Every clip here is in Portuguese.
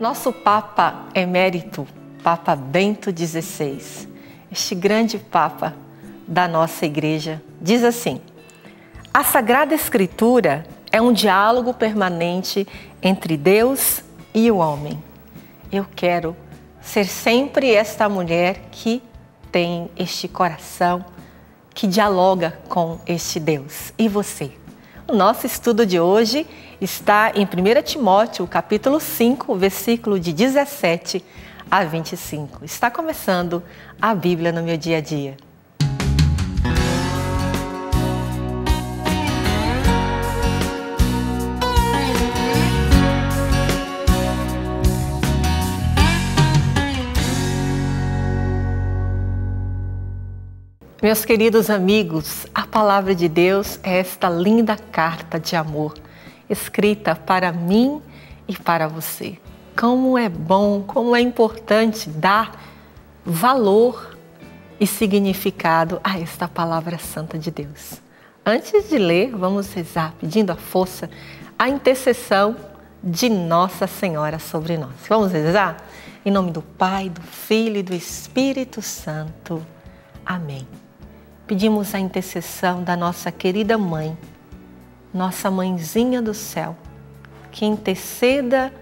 Nosso Papa Emérito, Papa Bento XVI, este grande Papa da nossa Igreja, diz assim: a Sagrada Escritura é um diálogo permanente entre Deus e o homem. Eu quero ser sempre esta mulher que tem este coração que dialoga com este Deus. E você? O nosso estudo de hoje está em 1 Timóteo, capítulo 5, versículo de 17 a 25. Está começando a Bíblia no meu dia a dia. Meus queridos amigos, a palavra de Deus é esta linda carta de amor, escrita para mim e para você. Como é bom, como é importante dar valor e significado a esta palavra santa de Deus. Antes de ler, vamos rezar pedindo a força, a intercessão de Nossa Senhora sobre nós. Vamos rezar? Em nome do Pai, do Filho e do Espírito Santo. Amém pedimos a intercessão da nossa querida mãe, nossa mãezinha do céu, que interceda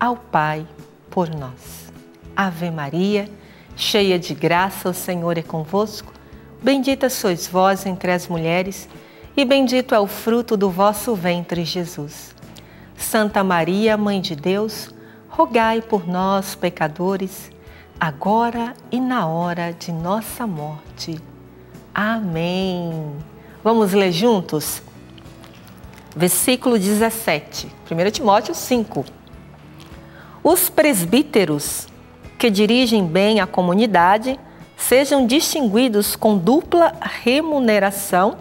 ao Pai por nós. Ave Maria, cheia de graça, o Senhor é convosco. Bendita sois vós entre as mulheres, e bendito é o fruto do vosso ventre, Jesus. Santa Maria, Mãe de Deus, rogai por nós, pecadores, agora e na hora de nossa morte. Amém. Vamos ler juntos? Versículo 17, 1 Timóteo 5. Os presbíteros que dirigem bem a comunidade sejam distinguidos com dupla remuneração,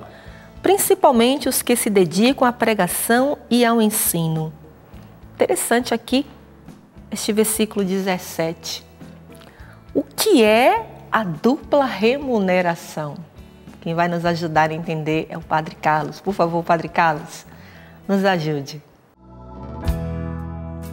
principalmente os que se dedicam à pregação e ao ensino. Interessante aqui este versículo 17. O que é a dupla remuneração? Quem vai nos ajudar a entender é o Padre Carlos. Por favor, Padre Carlos, nos ajude.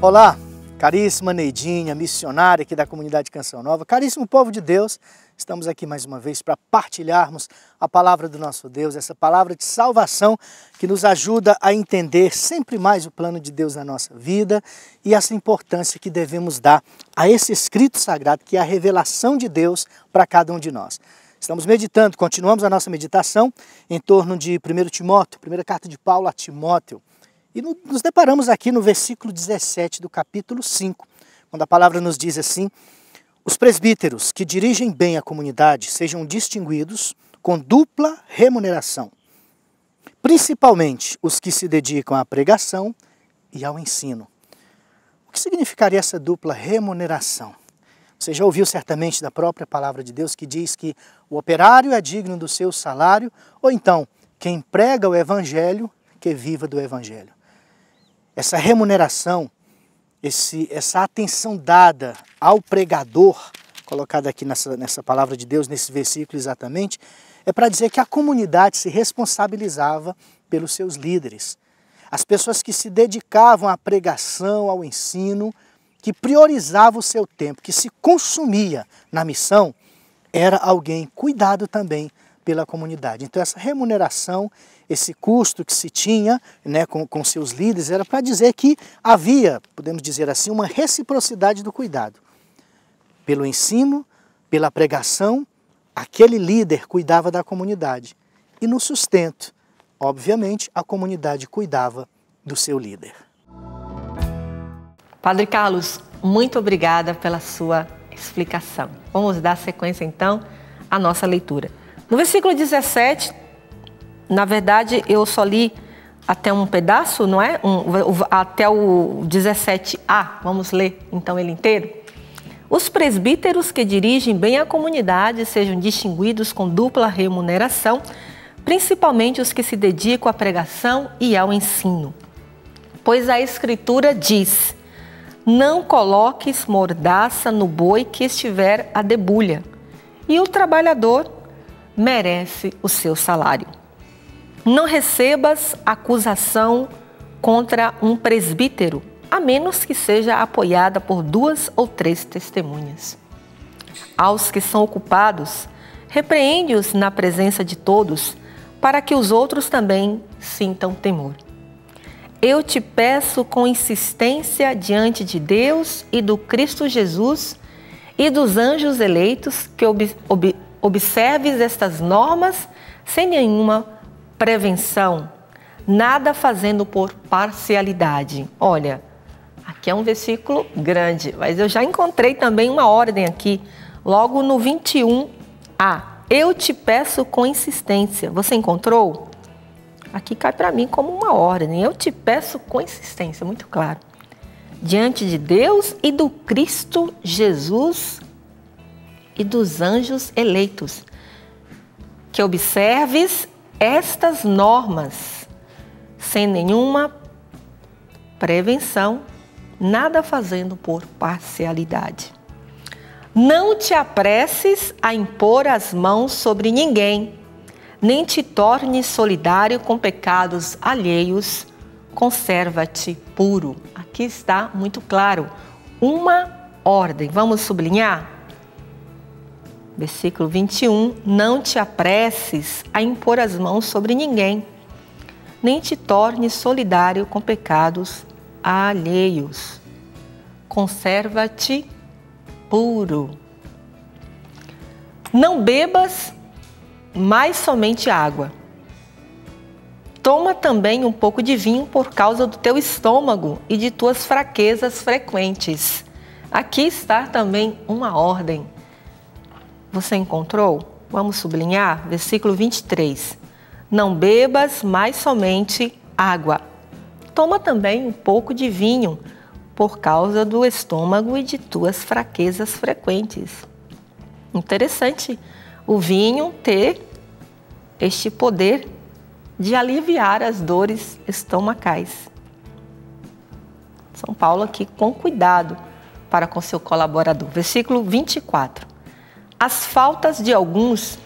Olá, caríssima Neidinha, missionária aqui da comunidade Canção Nova, caríssimo povo de Deus, estamos aqui mais uma vez para partilharmos a palavra do nosso Deus, essa palavra de salvação que nos ajuda a entender sempre mais o plano de Deus na nossa vida e essa importância que devemos dar a esse escrito sagrado que é a revelação de Deus para cada um de nós. Estamos meditando, continuamos a nossa meditação em torno de 1 Timóteo, primeira carta de Paulo a Timóteo. E nos deparamos aqui no versículo 17 do capítulo 5, quando a palavra nos diz assim: Os presbíteros que dirigem bem a comunidade sejam distinguidos com dupla remuneração, principalmente os que se dedicam à pregação e ao ensino. O que significaria essa dupla remuneração? Você já ouviu certamente da própria palavra de Deus que diz que o operário é digno do seu salário, ou então, quem prega o evangelho, que viva do evangelho. Essa remuneração, esse, essa atenção dada ao pregador, colocada aqui nessa, nessa palavra de Deus, nesse versículo exatamente, é para dizer que a comunidade se responsabilizava pelos seus líderes. As pessoas que se dedicavam à pregação, ao ensino, que priorizava o seu tempo, que se consumia na missão, era alguém cuidado também pela comunidade. Então, essa remuneração, esse custo que se tinha né, com, com seus líderes, era para dizer que havia, podemos dizer assim, uma reciprocidade do cuidado. Pelo ensino, pela pregação, aquele líder cuidava da comunidade. E no sustento, obviamente, a comunidade cuidava do seu líder. Padre Carlos, muito obrigada pela sua explicação. Vamos dar sequência então à nossa leitura. No versículo 17, na verdade, eu só li até um pedaço, não é? Um, até o 17a. Vamos ler então ele inteiro. Os presbíteros que dirigem bem a comunidade sejam distinguidos com dupla remuneração, principalmente os que se dedicam à pregação e ao ensino. Pois a Escritura diz: não coloques mordaça no boi que estiver a debulha, e o trabalhador merece o seu salário. Não recebas acusação contra um presbítero, a menos que seja apoiada por duas ou três testemunhas. Aos que são ocupados, repreende-os na presença de todos, para que os outros também sintam temor. Eu te peço com insistência diante de Deus e do Cristo Jesus e dos anjos eleitos que ob ob observes estas normas sem nenhuma prevenção, nada fazendo por parcialidade. Olha, aqui é um versículo grande, mas eu já encontrei também uma ordem aqui, logo no 21a. Eu te peço com insistência. Você encontrou? Aqui cai para mim como uma ordem. Eu te peço com insistência, muito claro. Diante de Deus e do Cristo Jesus e dos anjos eleitos, que observes estas normas sem nenhuma prevenção, nada fazendo por parcialidade. Não te apresses a impor as mãos sobre ninguém, nem te tornes solidário com pecados alheios, conserva-te puro. Aqui está muito claro, uma ordem. Vamos sublinhar? Versículo 21: Não te apresses a impor as mãos sobre ninguém, nem te tornes solidário com pecados alheios. Conserva-te puro. Não bebas mais somente água. Toma também um pouco de vinho por causa do teu estômago e de tuas fraquezas frequentes. Aqui está também uma ordem você encontrou? Vamos sublinhar? Versículo 23. Não bebas mais somente água. Toma também um pouco de vinho, por causa do estômago e de tuas fraquezas frequentes. Interessante o vinho ter este poder de aliviar as dores estomacais. São Paulo aqui com cuidado para com seu colaborador. Versículo 24. As faltas de alguns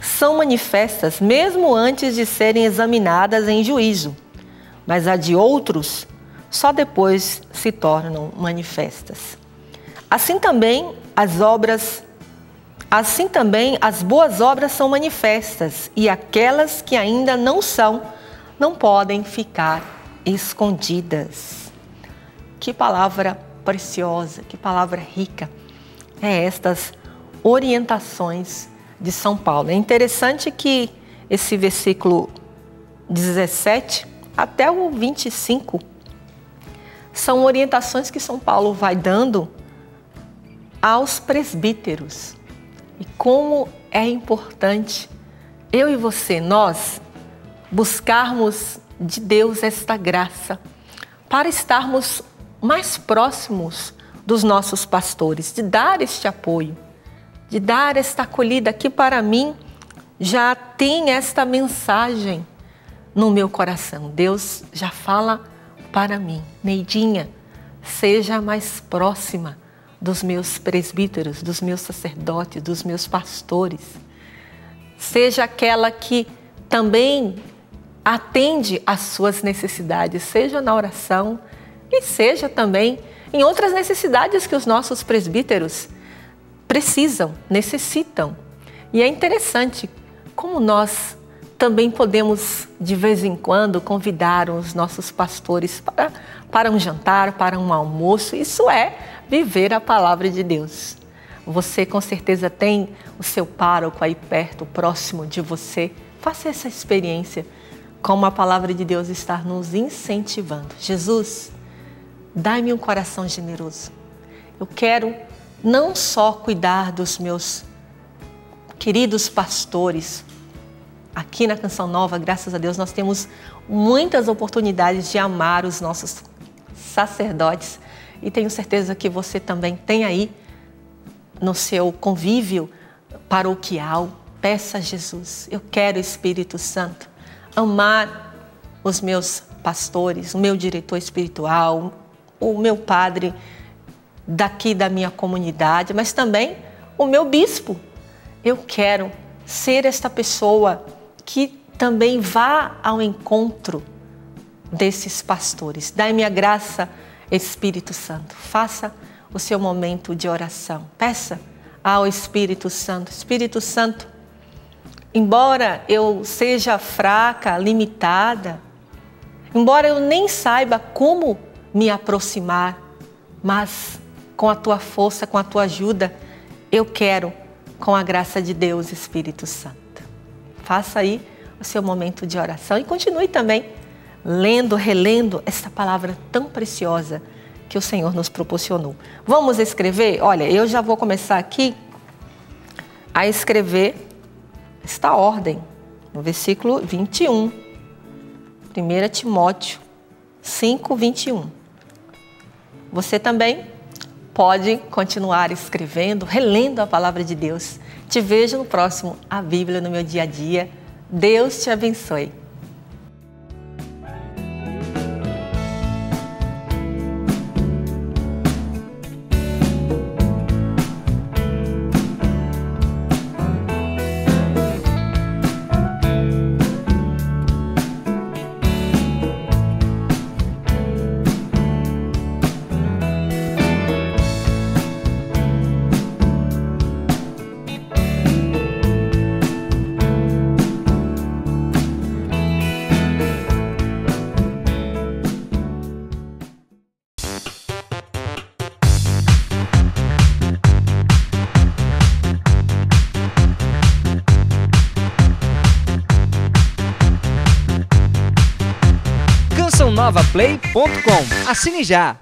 são manifestas mesmo antes de serem examinadas em juízo, mas a de outros só depois se tornam manifestas. Assim também as obras Assim também as boas obras são manifestas e aquelas que ainda não são não podem ficar escondidas. Que palavra preciosa, que palavra rica é estas orientações de São Paulo. É interessante que esse versículo 17 até o 25 são orientações que São Paulo vai dando aos presbíteros. E como é importante eu e você, nós, buscarmos de Deus esta graça para estarmos mais próximos dos nossos pastores, de dar este apoio de dar esta acolhida que para mim já tem esta mensagem no meu coração. Deus já fala para mim, Neidinha, seja mais próxima dos meus presbíteros, dos meus sacerdotes, dos meus pastores. Seja aquela que também atende às suas necessidades, seja na oração e seja também em outras necessidades que os nossos presbíteros precisam, necessitam. E é interessante como nós também podemos, de vez em quando, convidar os nossos pastores para, para um jantar, para um almoço. Isso é viver a palavra de Deus. Você com certeza tem o seu pároco aí perto, próximo de você. Faça essa experiência, como a palavra de Deus está nos incentivando. Jesus, dai-me um coração generoso. Eu quero não só cuidar dos meus queridos pastores. Aqui na Canção Nova, graças a Deus, nós temos muitas oportunidades de amar os nossos sacerdotes e tenho certeza que você também tem aí no seu convívio paroquial. Peça a Jesus, eu quero Espírito Santo, amar os meus pastores, o meu diretor espiritual, o meu padre daqui da minha comunidade, mas também o meu bispo. Eu quero ser esta pessoa que também vá ao encontro desses pastores. Dai-me a graça Espírito Santo, faça o seu momento de oração. Peça ao Espírito Santo: Espírito Santo, embora eu seja fraca, limitada, embora eu nem saiba como me aproximar, mas com a tua força, com a tua ajuda, eu quero, com a graça de Deus, Espírito Santo. Faça aí o seu momento de oração e continue também lendo, relendo esta palavra tão preciosa que o Senhor nos proporcionou. Vamos escrever? Olha, eu já vou começar aqui a escrever esta ordem, no versículo 21, 1 Timóteo 5, 21. Você também pode continuar escrevendo, relendo a palavra de Deus. Te vejo no próximo A Bíblia no meu dia a dia. Deus te abençoe. novaplay.com. Assine já!